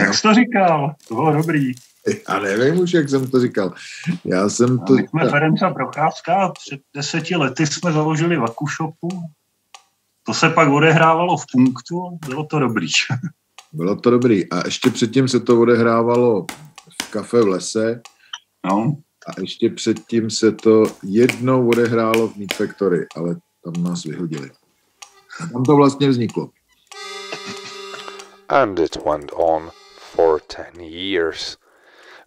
Jak jsi to říkal? To bylo dobrý. Já nevím už, jak jsem to říkal. Já jsem to... My jsme Ferenca Procházka před deseti lety jsme založili Vakushopu. To se pak odehrávalo v punktu, bylo to dobrý. Bylo to dobrý. A ještě předtím se to odehrávalo v kafe v lese. No. A ještě předtím se to jednou odehrálo v Meat Factory, ale tam nás vyhodili. A tam to vlastně vzniklo. And it went on for 10 years.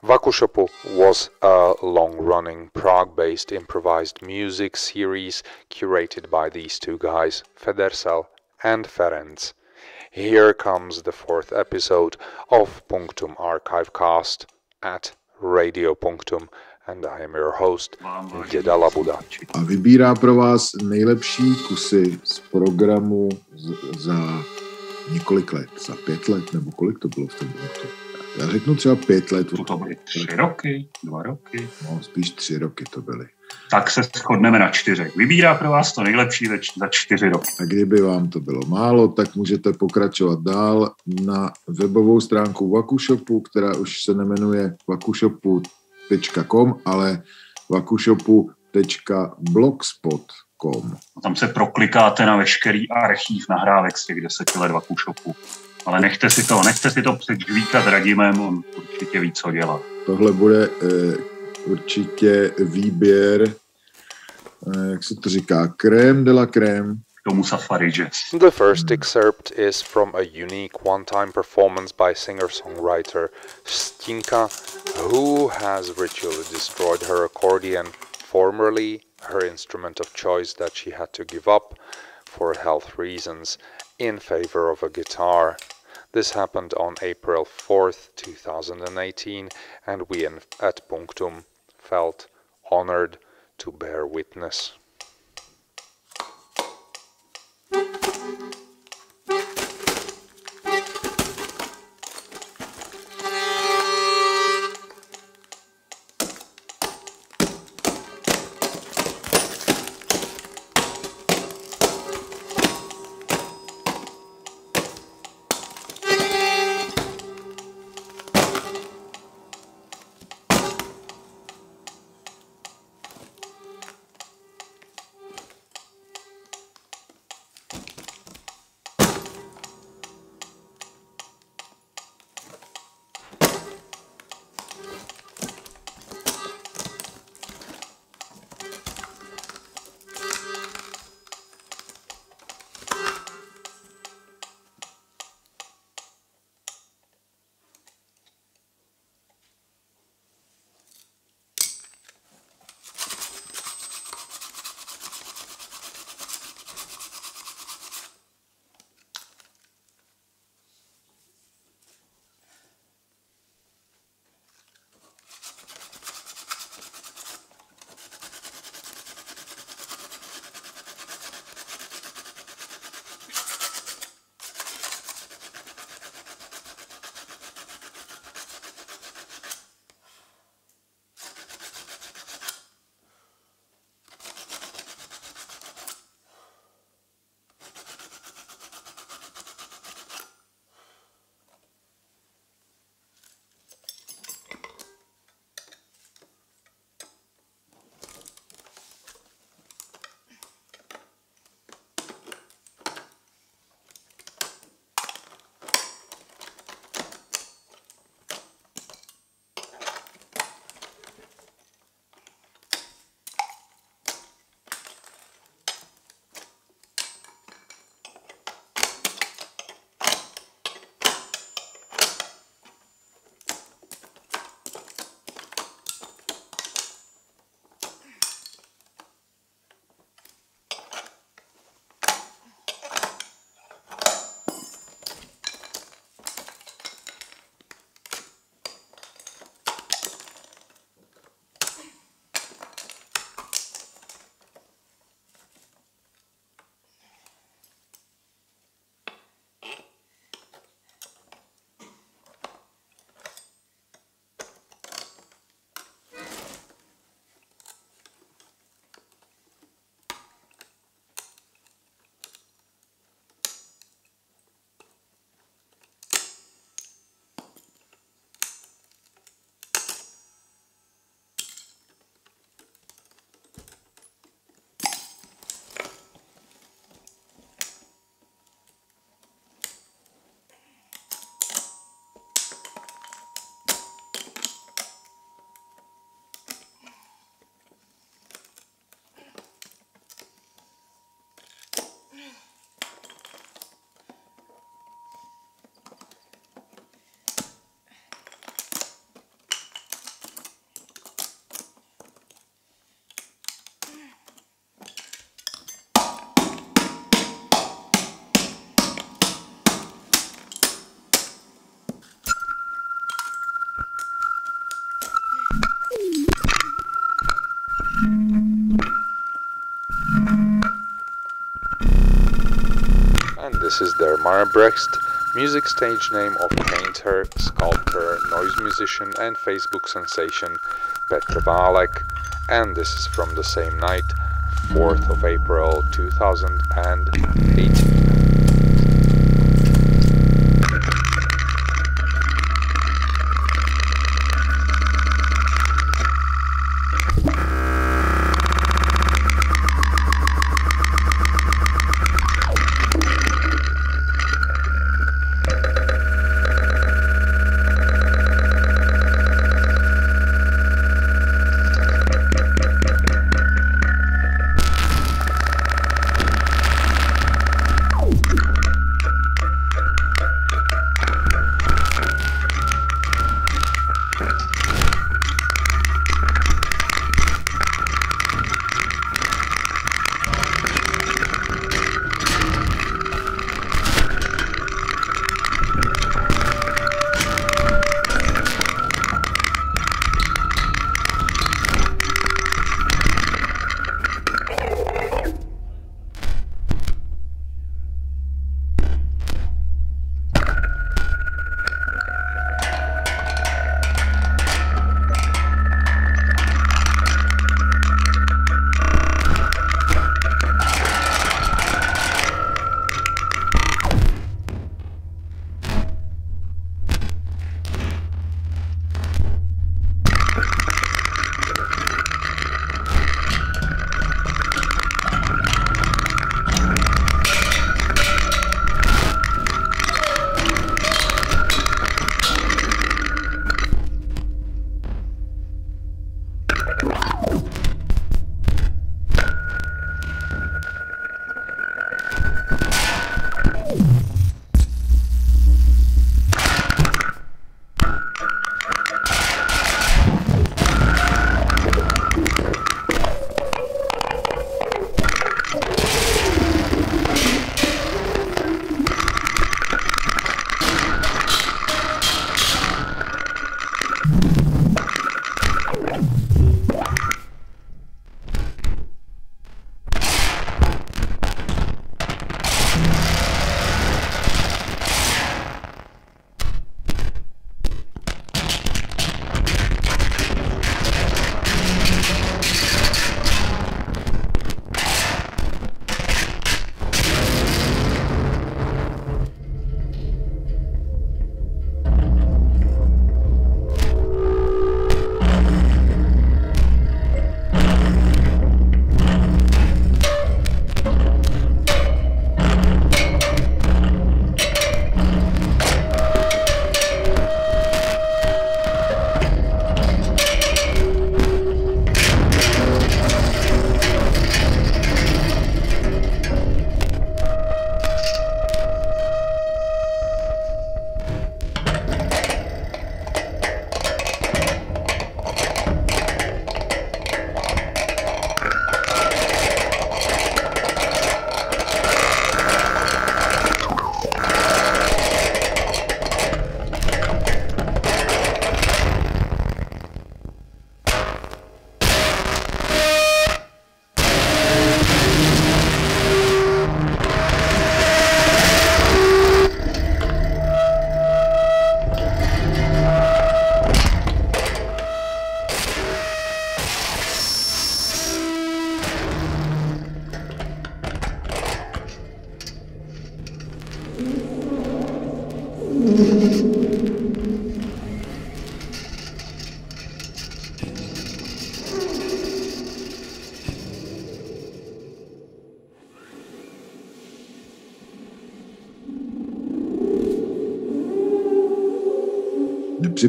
Wakushoppu was a long-running Prague-based improvised music series curated by these two guys, Federsel and Ferenc. Here comes the fourth episode of Punctum Archivecast at Radio Punctum and I am your host, Děda Labuda. A vybírá pro vás nejlepší kusy z programu za několik let, za pět let, nebo kolik to bylo v tom punktu. Já řeknu třeba pět let. To byly tři roky, dva roky. No, spíš tři roky to byly. Tak se shodneme na čtyřech. Vybírá pro vás to nejlepší za čtyři roky. A kdyby vám to bylo málo, tak můžete pokračovat dál na webovou stránku Vakushopu, která už se nemenuje vakushopu.com, ale vakushopu.blogspot.com. Tam se proklikáte na veškerý archív nahrávek z těch deseti let Vakushopu. Ale nechte si to, nechte si to předžvíkat Radimem, on určitě ví, co dělá. Tohle bude eh, určitě výběr, eh, jak se to říká, krém de la Jazz. The first excerpt is from a unique one-time performance by singer-songwriter Stinka, who has ritually destroyed her accordion, formerly her instrument of choice that she had to give up for health reasons in favor of a guitar. This happened on April 4th, 2018, and we at Punctum felt honored to bear witness. Marebrechst, music stage name of painter, sculptor, noise musician and Facebook sensation Petr Válek, and this is from the same night, 4th of April 2018.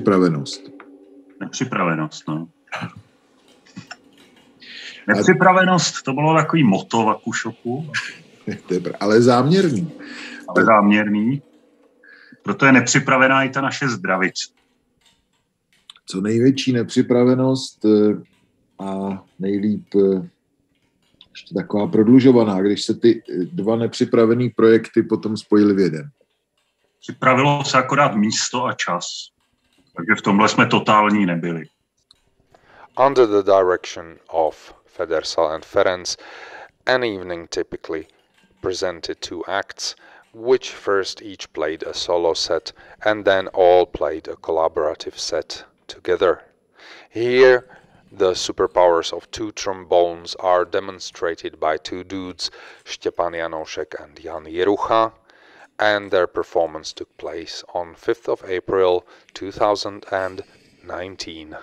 Nepřipravenost. Nepřipravenost, no. Nepřipravenost, to bylo takový moto Vakušoku. Ale záměrný. Ale záměrný. Proto je nepřipravená i ta naše zdravice. Co největší nepřipravenost eh, a nejlíp eh, ještě taková prodlužovaná, když se ty eh, dva nepřipravené projekty potom spojily v jeden. Připravilo se akorát místo a čas. Takže v tomhle jsme totální nebyli. Under the direction of Federsel and Ferenc, an evening typically presented two acts, which first each played a solo set and then all played a collaborative set together. Here, the superpowers of two trombones are demonstrated by two dudes, Stepan Janoušek and Jan Jirucha, and their performance took place on 5th of April 2019.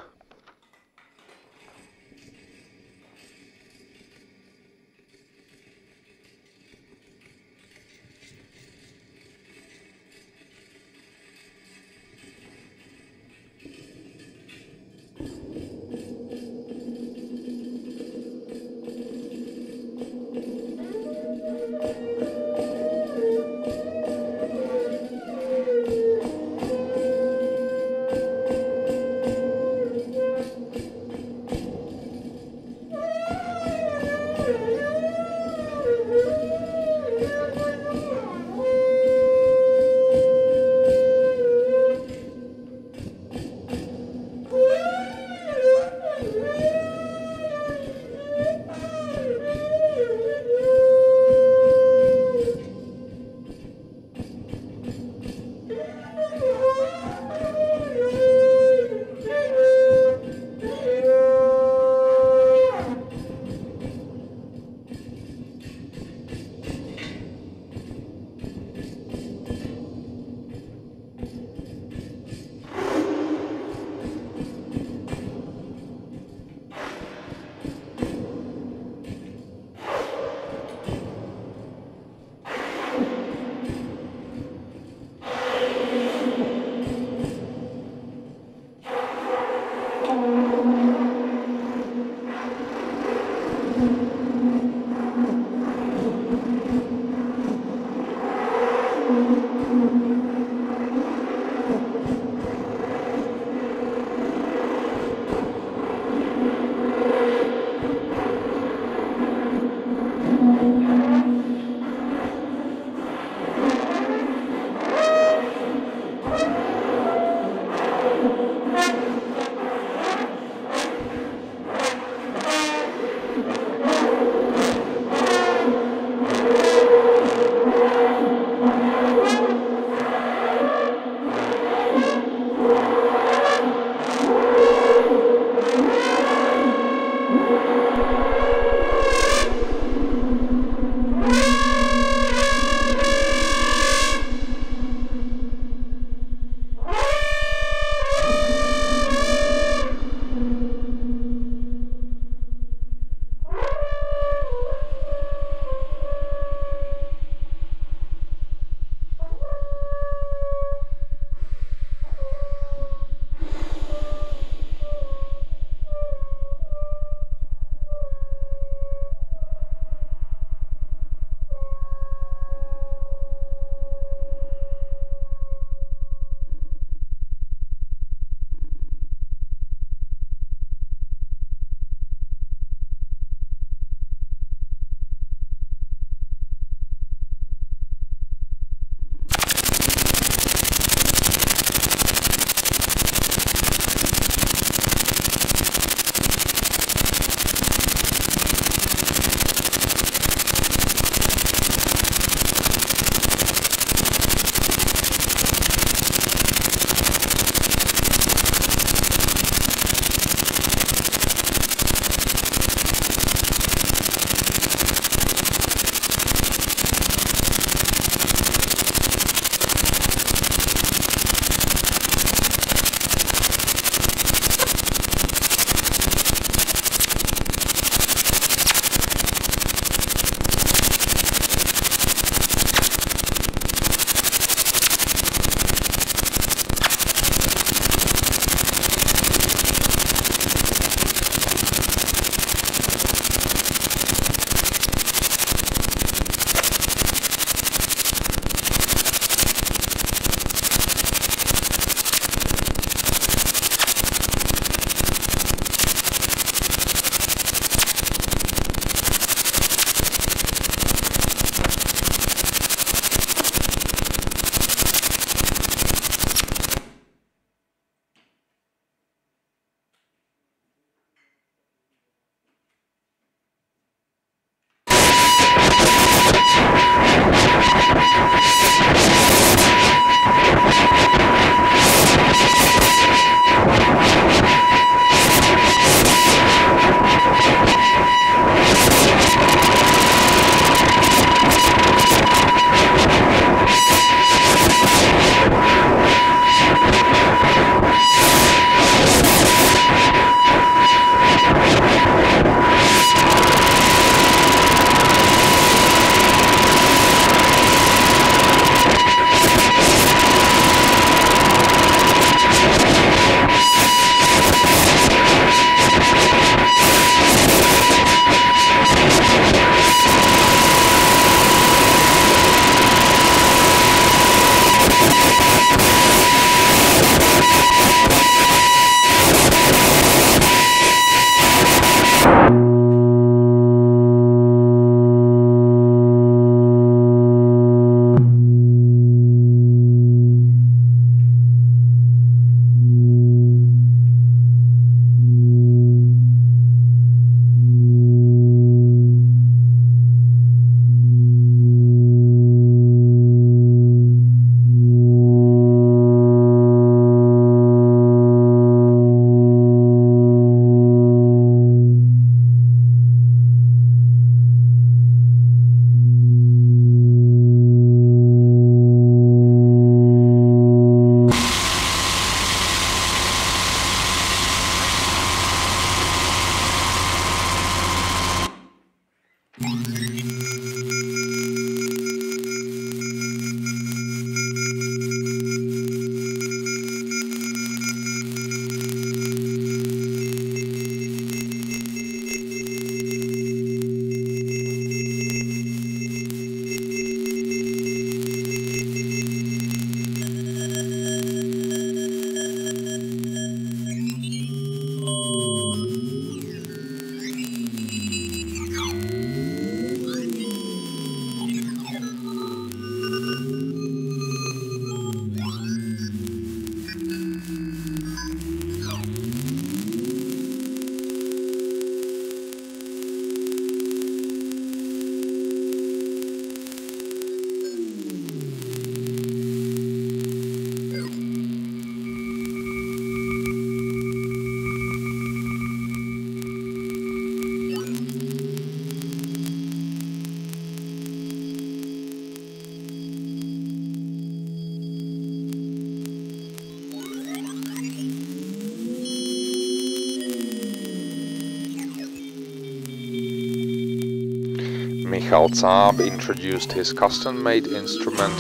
Michal Cáb introduced his custom-made instrument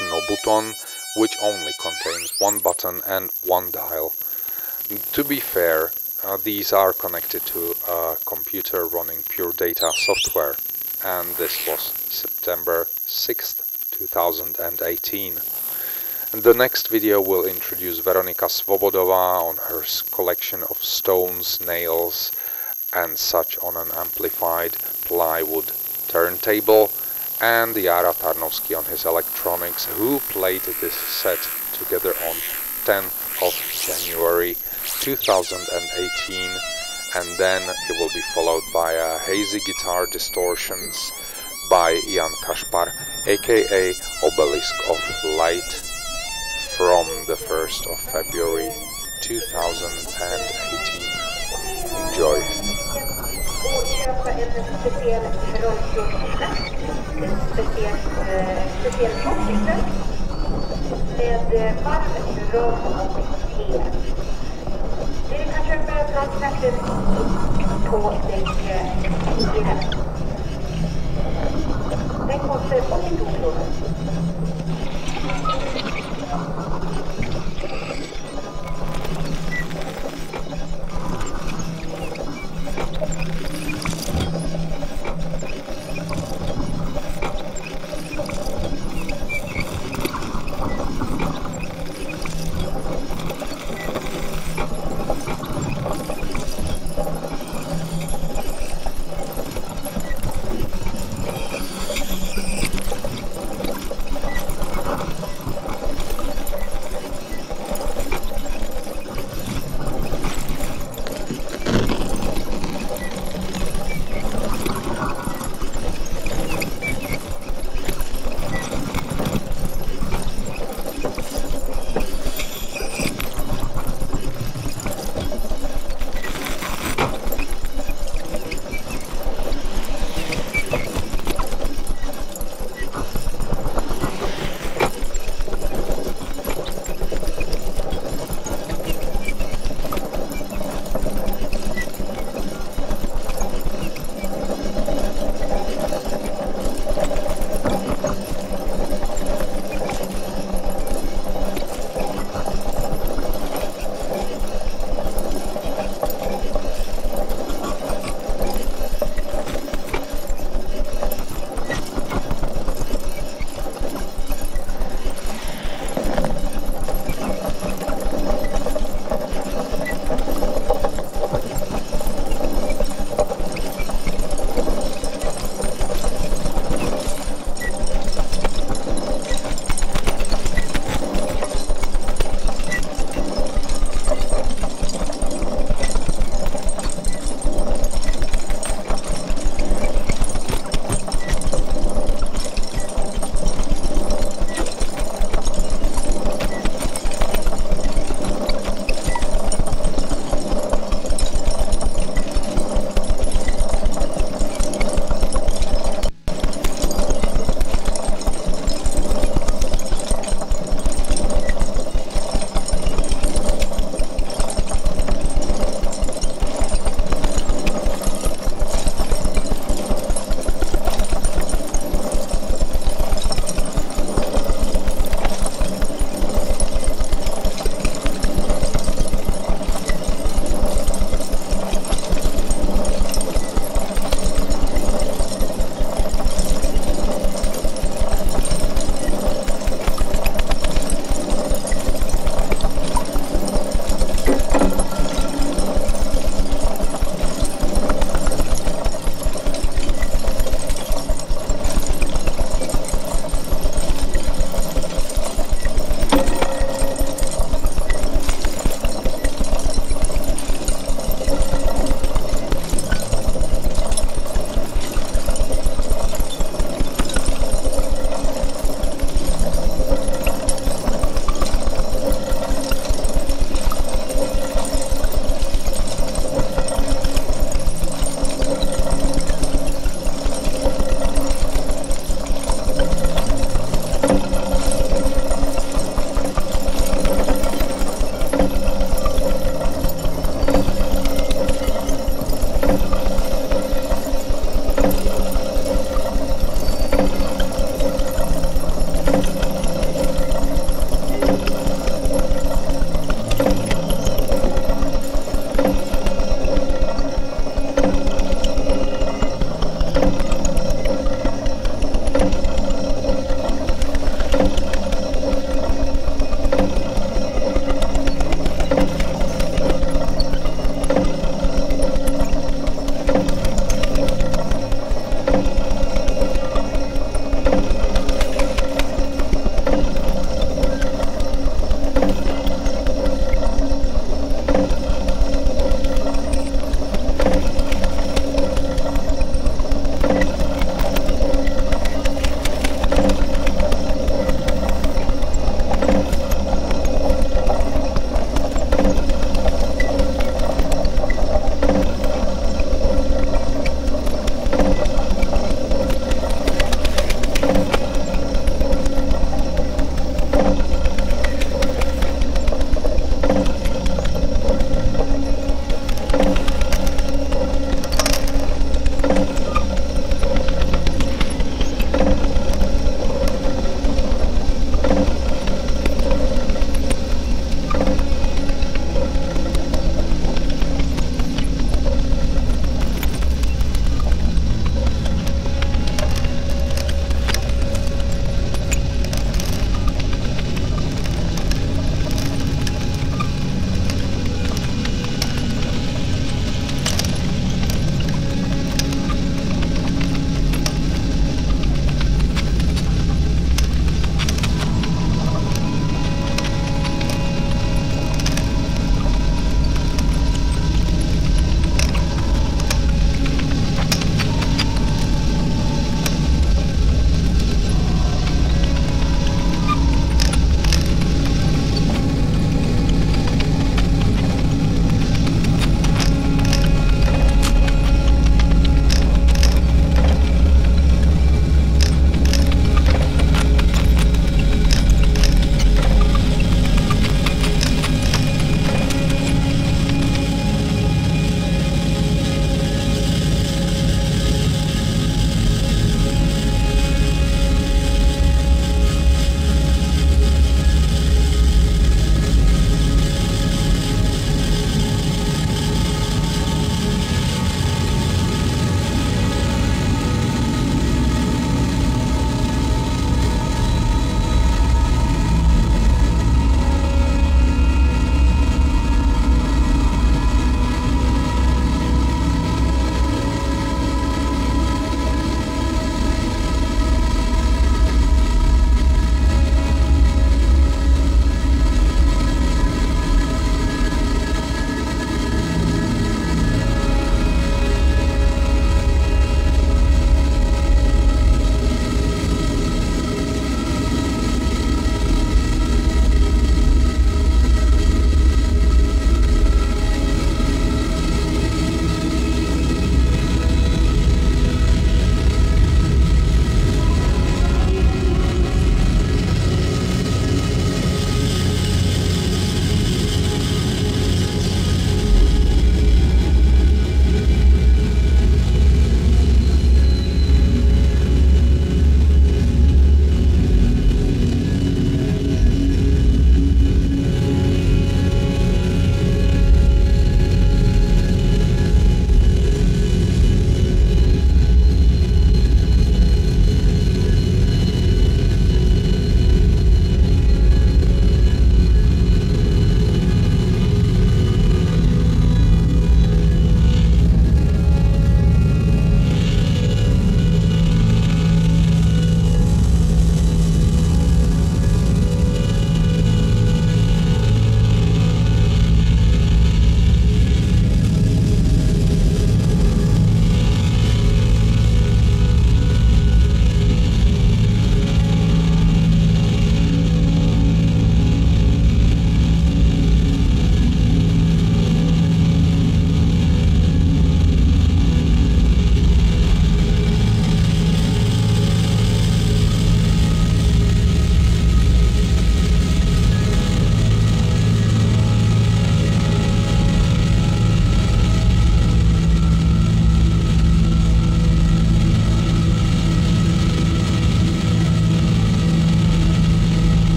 Knobuton, which only contains one button and one dial. To be fair, uh, these are connected to a computer running pure data software and this was September 6th, 2018. The next video will introduce Veronika Svobodova on her collection of stones, nails and such on an amplified plywood turntable and Jara Tarnovski on his electronics who played this set together on 10th of January 2018 and then it will be followed by a hazy guitar distortions by Jan Kaspar aka Obelisk of Light from the 1st of February 2018. Enjoy! Köpa en speciell rollstolskille, en speciell, speciell toppcykel med varm rom och te. Det du kan köpa är bland på däck 4. Den kostar 82 kronor.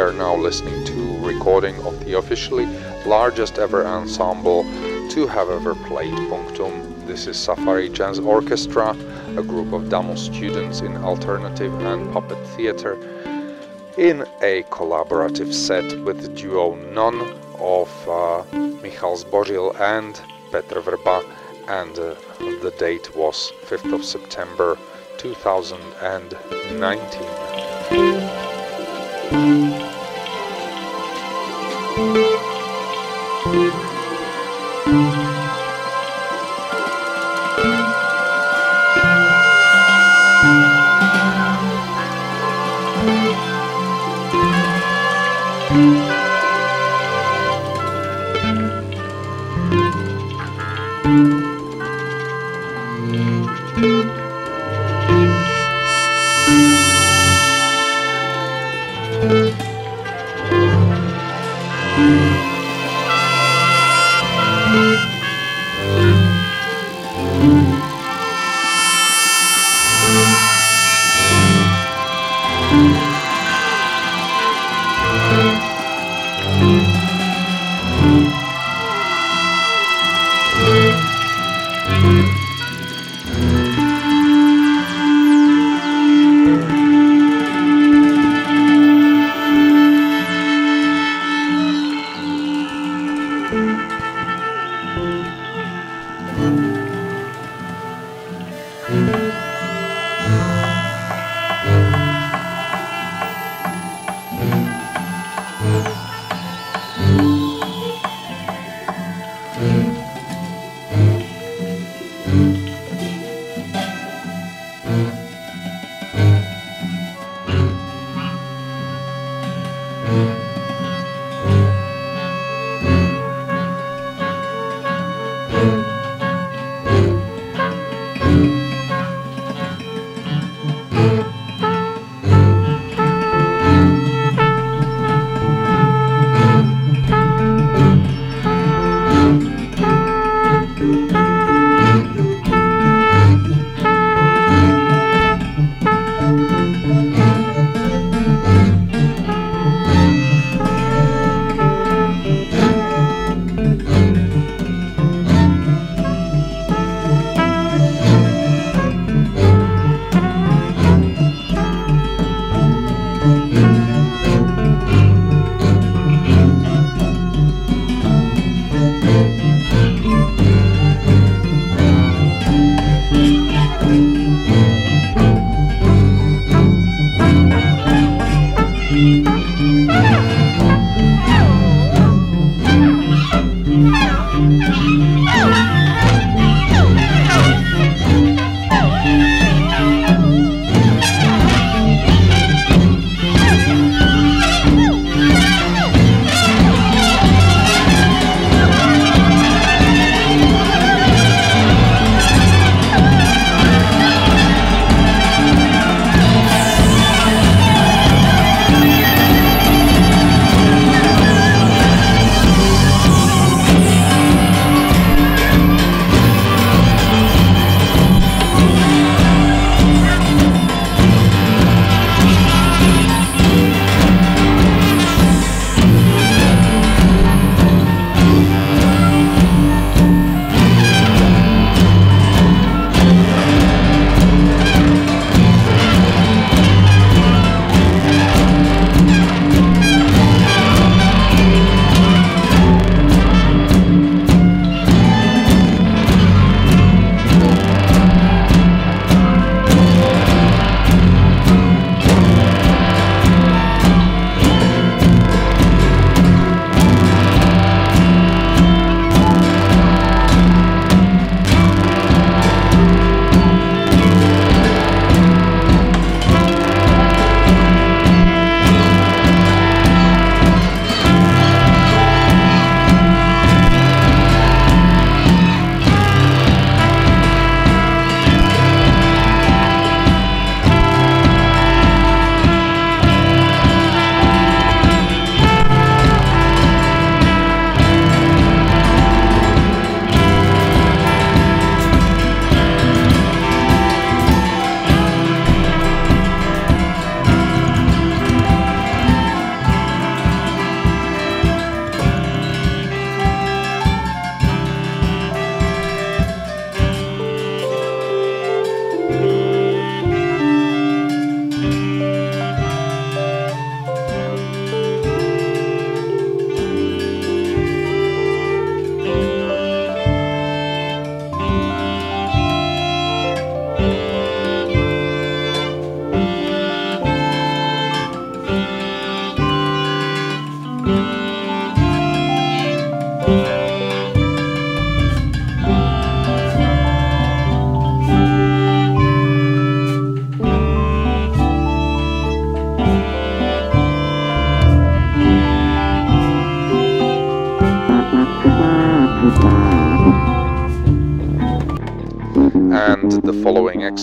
Are now listening to recording of the officially largest ever ensemble to have ever played Punctum. This is Safari Jazz Orchestra, a group of DAMU students in alternative and puppet theater, in a collaborative set with the duo Nun of uh, Michal Zbořil and Petr Vrba, and uh, the date was 5th of September 2019. And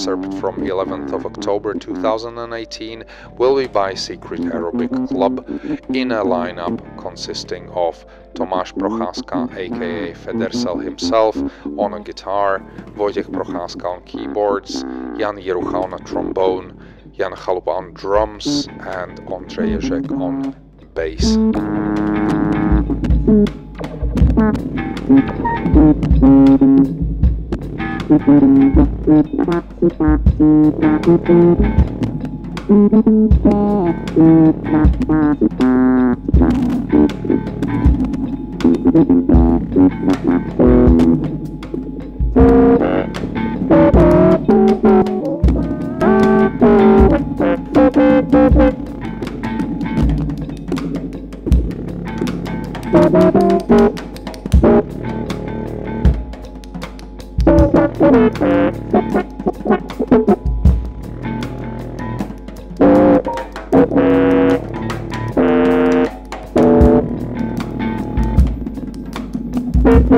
excerpt from 11th of October 2018 will be by Secret Aerobic Club in a lineup consisting of Tomáš Procházka aka Federsel himself on a guitar, Vojtěch Procházka on keyboards, Jan Jirucha on trombone, Jan Chalupa on drums and Ondřej Ježek on bass. Thank you. Dělá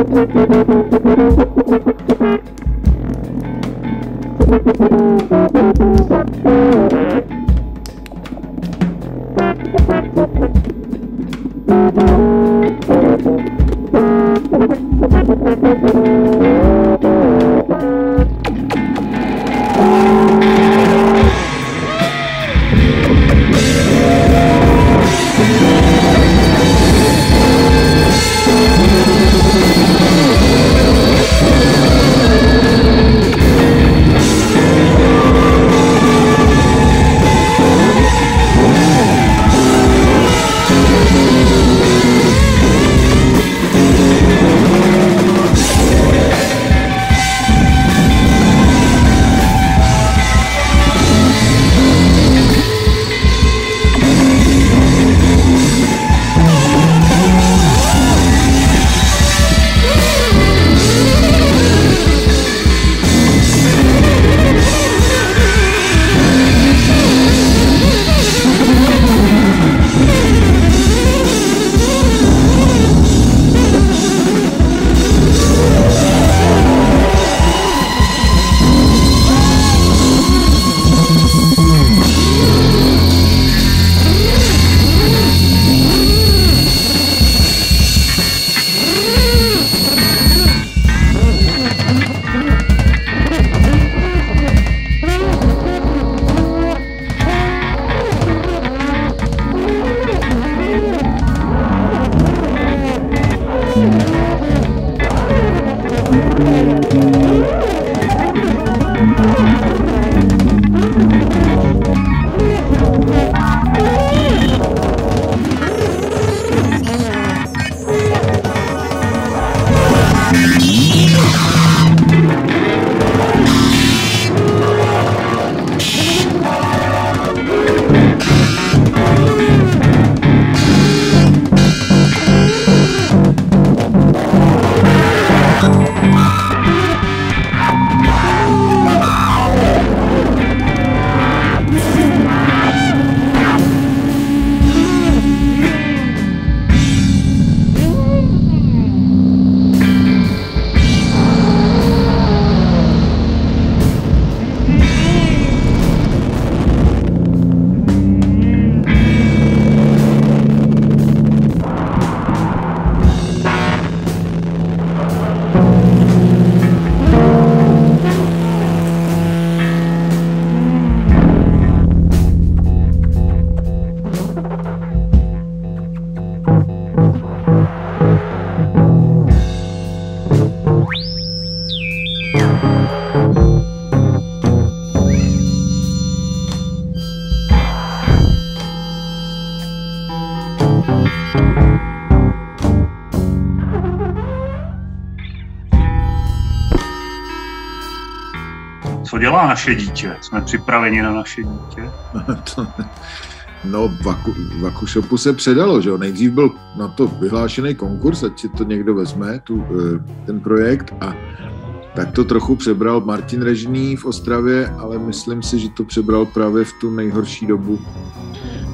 naše dítě? Jsme připraveni na naše dítě? no, Vaku, Vakušopu se předalo, že jo? Nejdřív byl na to vyhlášený konkurs, ať si to někdo vezme, tu, eh, ten projekt a tak to trochu přebral Martin Režný v Ostravě, ale myslím si, že to přebral právě v tu nejhorší dobu.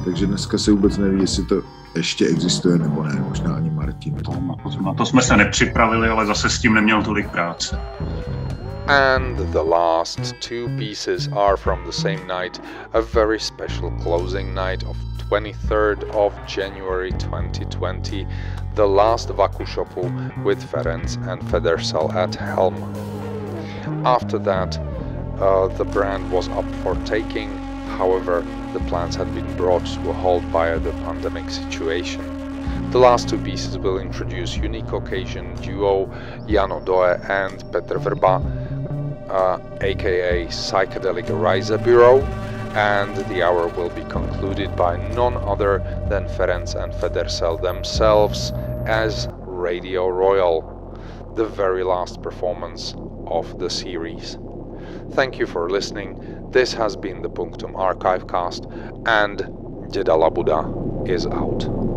Takže dneska se vůbec neví, jestli to ještě existuje nebo ne, možná ani Martin. Na, to, na to jsme se nepřipravili, ale zase s tím neměl tolik práce. And the last two pieces are from the same night, a very special closing night of 23rd of January 2020, the last Wakushoppu with Ferenc and Federsel at helm. After that, uh, the brand was up for taking, however, the plans had been brought to a halt by the pandemic situation. The last two pieces will introduce unique occasion duo Jano Doe and Petr Vrba, uh, aka Psychedelic Rise Bureau, and the hour will be concluded by none other than Ferenc and Federsel themselves as Radio Royal, the very last performance of the series. Thank you for listening. This has been the Punctum Archivecast, and děda Labuda is out.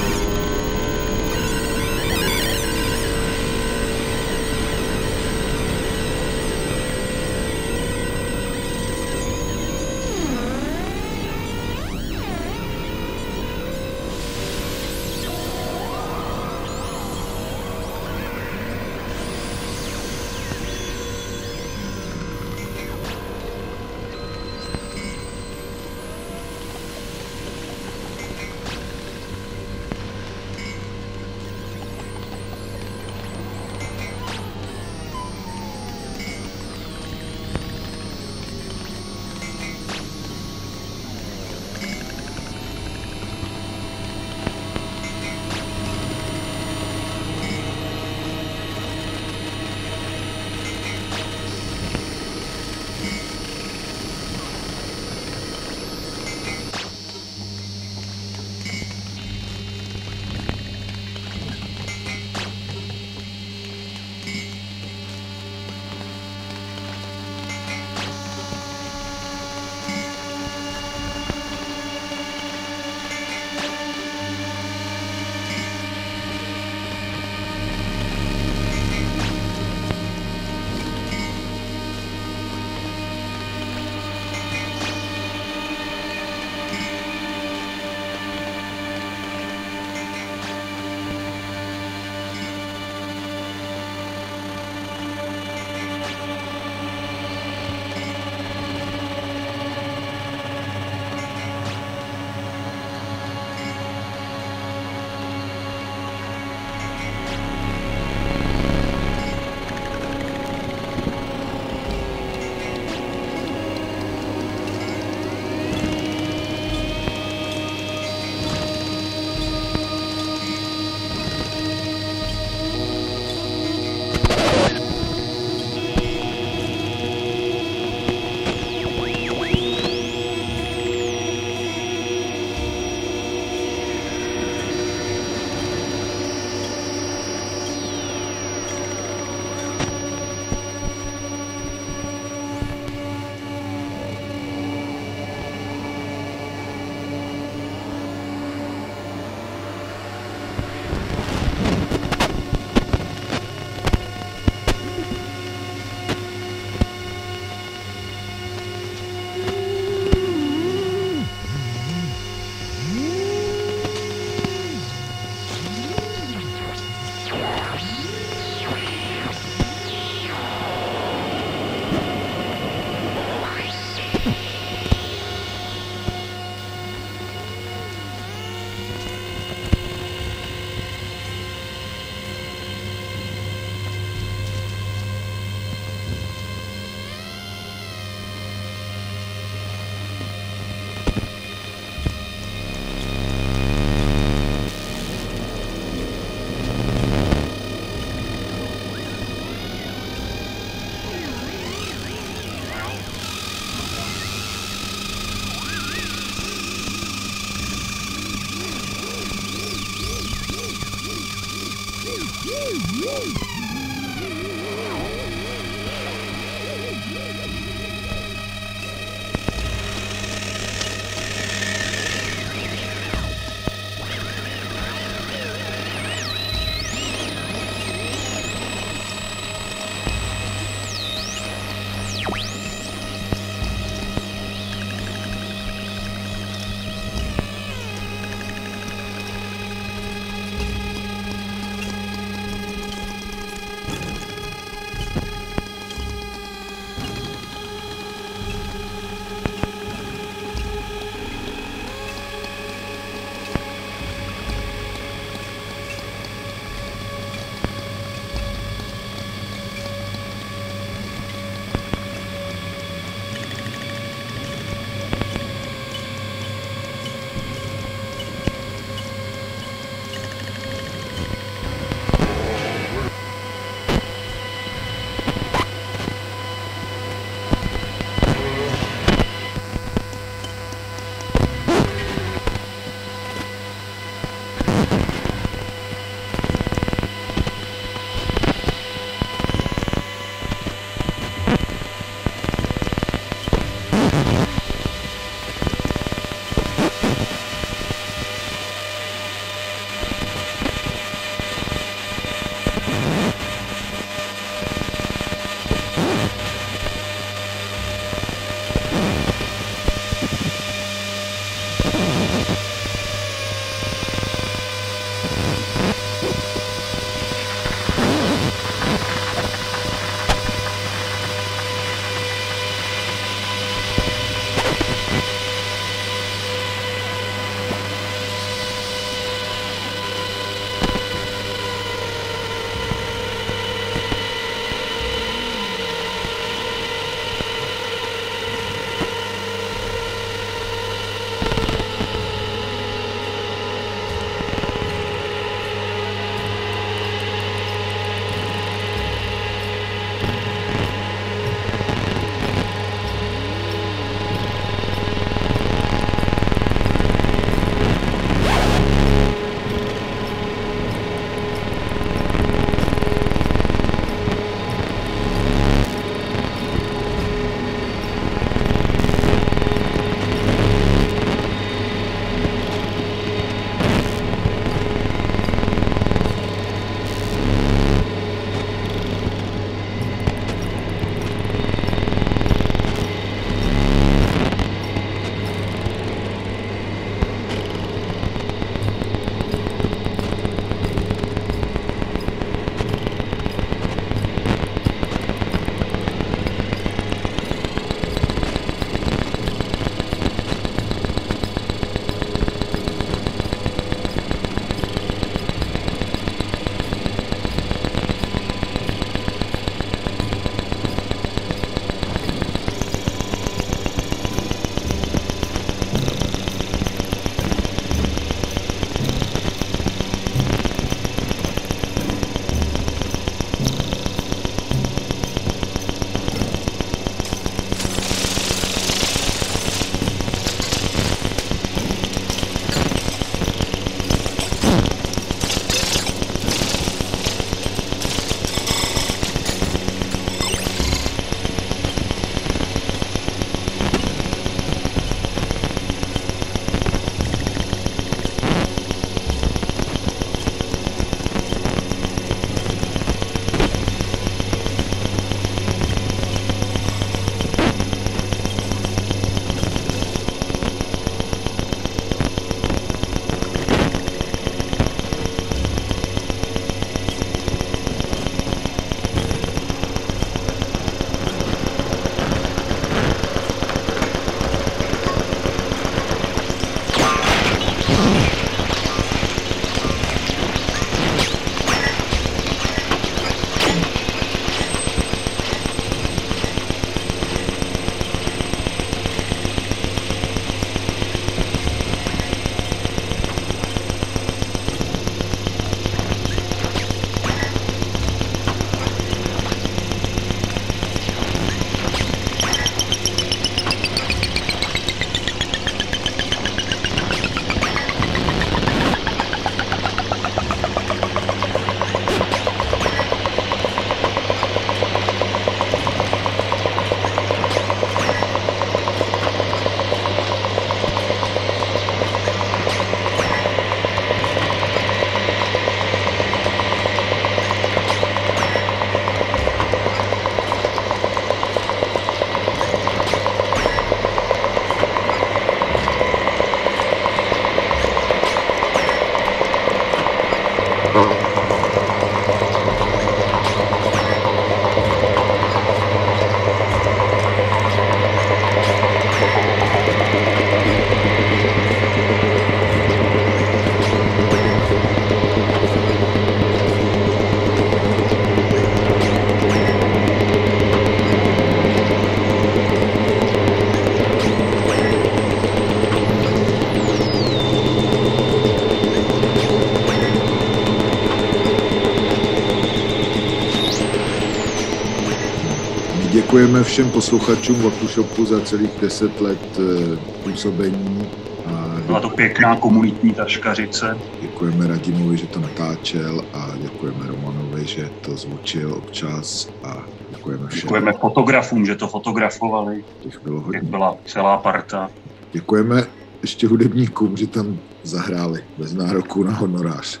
Děkujeme všem posluchačům Vakushopu za celých deset let eh, působení. A Byla to pěkná komunitní taškařice. Děkujeme Radimovi, že to natáčel a děkujeme Romanovi, že to zvučil občas a děkujeme všem. Děkujeme fotografům, že to fotografovali. Těch bylo hodně. Jak byla celá parta. Děkujeme ještě hudebníkům, že tam zahráli bez nároku na honorář.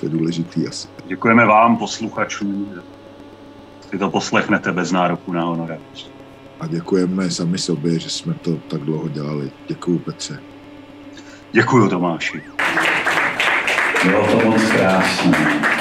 To je důležitý asi. Děkujeme vám, posluchačům, si to poslechnete bez nároku na honorář. A děkujeme sami sobě, že jsme to tak dlouho dělali. Děkuju Petře. Děkuju Tomáši. Bylo to moc krásné.